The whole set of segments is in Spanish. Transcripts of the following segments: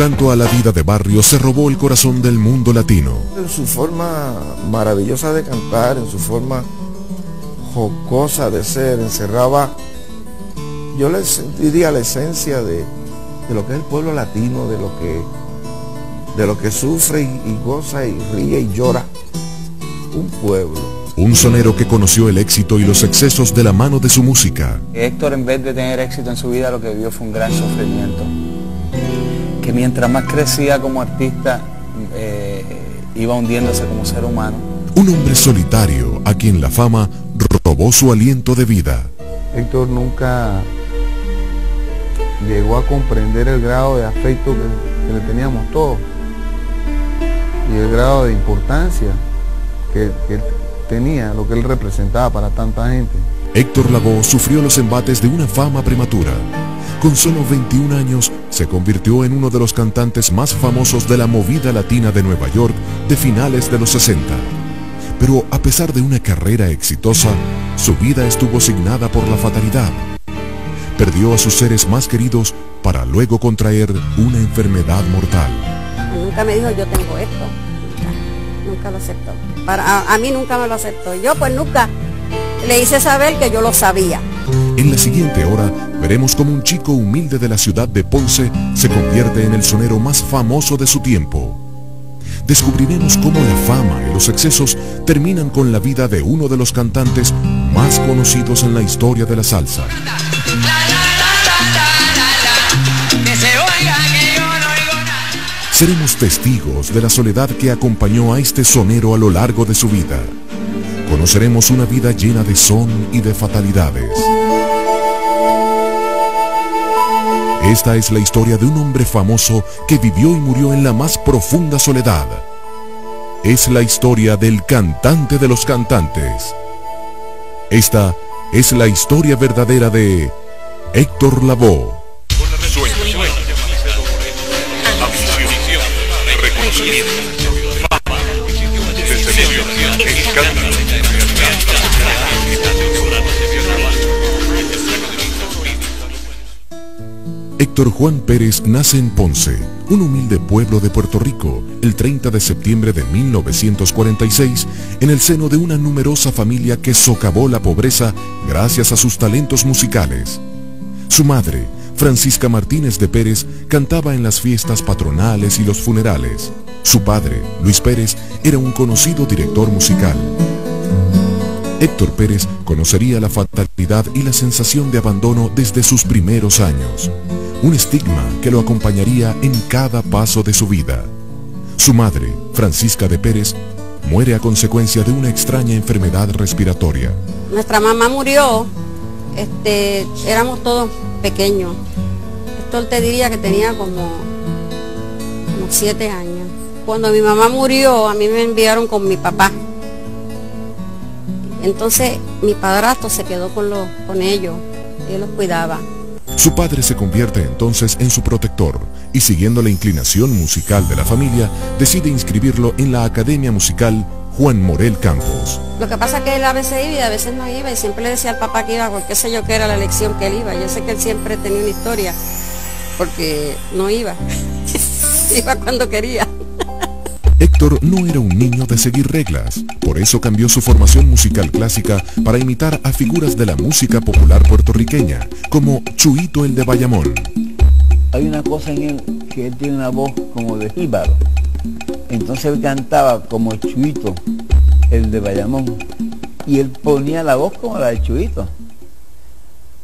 canto a la vida de barrio se robó el corazón del mundo latino. En su forma maravillosa de cantar, en su forma jocosa de ser, encerraba, yo le diría la esencia de, lo que es el pueblo latino, de lo que, de lo que sufre y goza y ríe y llora un pueblo. Un sonero que conoció el éxito y los excesos de la mano de su música. Héctor en vez de tener éxito en su vida lo que vivió fue un gran sufrimiento. Que mientras más crecía como artista eh, iba hundiéndose como ser humano. Un hombre solitario a quien la fama robó su aliento de vida. Héctor nunca llegó a comprender el grado de afecto que, le teníamos todos y el grado de importancia que, que tenía, lo que él representaba para tanta gente. Héctor Lavoe sufrió los embates de una fama prematura. Con solo 21 años, se convirtió en uno de los cantantes más famosos de la movida latina de Nueva York de finales de los 60. Pero a pesar de una carrera exitosa, su vida estuvo signada por la fatalidad. Perdió a sus seres más queridos para luego contraer una enfermedad mortal. Nunca me dijo yo tengo esto. Nunca, lo aceptó. Para, a, mí nunca me lo aceptó. Yo pues nunca le hice saber que yo lo sabía. En la siguiente hora veremos cómo un chico humilde de la ciudad de Ponce se convierte en el sonero más famoso de su tiempo. Descubriremos cómo la fama y los excesos terminan con la vida de uno de los cantantes más conocidos en la historia de la salsa. Seremos testigos de la soledad que acompañó a este sonero a lo largo de su vida. Conoceremos una vida llena de son y de fatalidades. Esta es la historia de un hombre famoso que vivió y murió en la más profunda soledad. Es la historia del cantante de los cantantes. Esta es la historia verdadera de Héctor Lavoe. Héctor Juan Pérez nace en Ponce, un humilde pueblo de Puerto Rico, el 30 de septiembre de 1946, en el seno de una numerosa familia que socavó la pobreza gracias a sus talentos musicales. Su madre, Francisca Martínez de Pérez, cantaba en las fiestas patronales y los funerales. Su padre, Luis Pérez, era un conocido director musical. Héctor Pérez conocería la fatalidad y la sensación de abandono desde sus primeros años un estigma que lo acompañaría en cada paso de su vida. Su madre, Francisca de Pérez, muere a consecuencia de una extraña enfermedad respiratoria. Nuestra mamá murió, este, éramos todos pequeños. Esto te diría que tenía como, como siete años. Cuando mi mamá murió, a mí me enviaron con mi papá. Entonces mi padrastro se quedó con, los, con ellos, él los cuidaba. Su padre se convierte entonces en su protector y siguiendo la inclinación musical de la familia, decide inscribirlo en la Academia Musical Juan Morel Campos. Lo que pasa es que él a veces iba y a veces no iba y siempre le decía al papá que iba porque sé yo que era la elección que él iba. Yo sé que él siempre tenía una historia porque no iba. iba cuando quería. Héctor no era un niño de seguir reglas, por eso cambió su formación musical clásica para imitar a figuras de la música popular puertorriqueña, como Chuito el de Bayamón. Hay una cosa en él que él tiene una voz como de jíbaro. Entonces él cantaba como Chuito el de Bayamón. Y él ponía la voz como la de Chuito.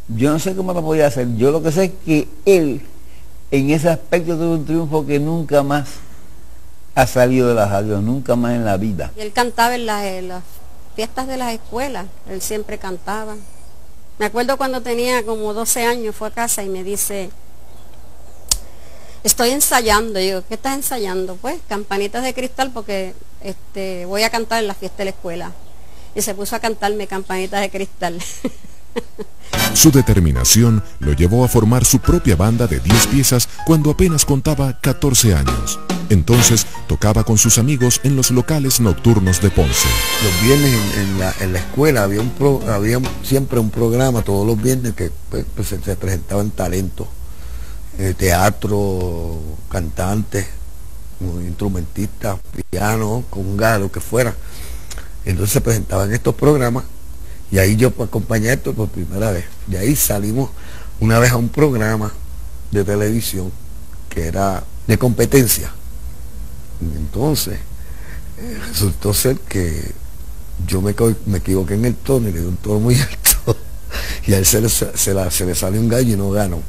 Yo no sé cómo lo podía hacer. Yo lo que sé es que él en ese aspecto tuvo un triunfo que nunca más ha salido de las radios nunca más en la vida. Y él cantaba en las, fiestas de las escuelas, él siempre cantaba. Me acuerdo cuando tenía como 12 años, fue a casa y me dice, estoy ensayando. digo, ¿qué estás ensayando? Pues campanitas de cristal porque este, voy a cantar en la fiesta de la escuela. Y se puso a cantarme campanitas de cristal. Su determinación lo llevó a formar su propia banda de 10 piezas cuando apenas contaba 14 años. Entonces tocaba con sus amigos en los locales nocturnos de Ponce. Los viernes en, la, escuela había, un había siempre un programa todos los viernes que pues, pues, se, presentaban talentos eh, teatro, cantantes, instrumentistas, piano, conga, lo que fuera. Entonces se presentaban estos programas y ahí yo acompañé esto por primera vez. De ahí salimos una vez a un programa de televisión que era de competencia. Entonces eh, resultó ser que yo me, me, equivoqué en el tono y le di un tono muy alto y a él se le, se, salió un gallo y no ganó.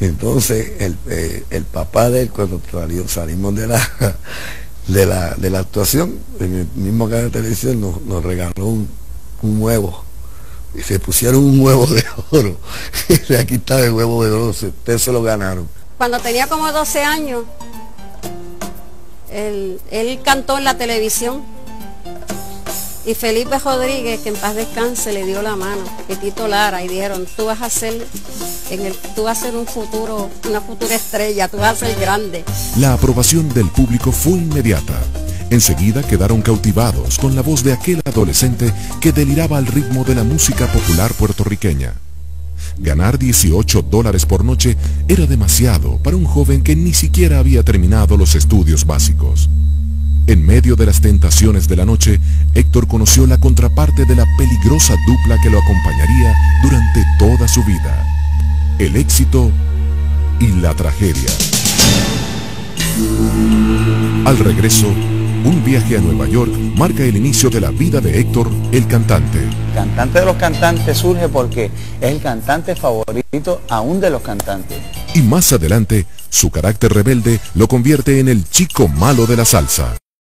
Entonces eh, el, papá de él cuando salimos de la, de la, de la actuación, en el mismo canal de televisión nos, regaló un, huevo y se pusieron un huevo de oro. Y aquí está el huevo de oro, ustedes se lo ganaron. Cuando tenía como 12 años, él, cantó en la televisión y Felipe Rodríguez, que en paz descanse, le dio la mano, y Tito Lara, y dijeron, tú vas a ser, en el, tú vas a ser un futuro, una futura estrella, tú vas a ser grande. La aprobación del público fue inmediata. Enseguida quedaron cautivados con la voz de aquel adolescente que deliraba al ritmo de la música popular puertorriqueña. Ganar 18 dólares por noche era demasiado para un joven que ni siquiera había terminado los estudios básicos. En medio de las tentaciones de la noche, Héctor conoció la contraparte de la peligrosa dupla que lo acompañaría durante toda su vida. El éxito y la tragedia. Al regreso, un viaje a Nueva York marca el inicio de la vida de Héctor, el cantante. El cantante de los cantantes surge porque es el cantante favorito aún de los cantantes. Y más adelante, su carácter rebelde lo convierte en el chico malo de la salsa.